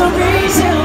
so reason.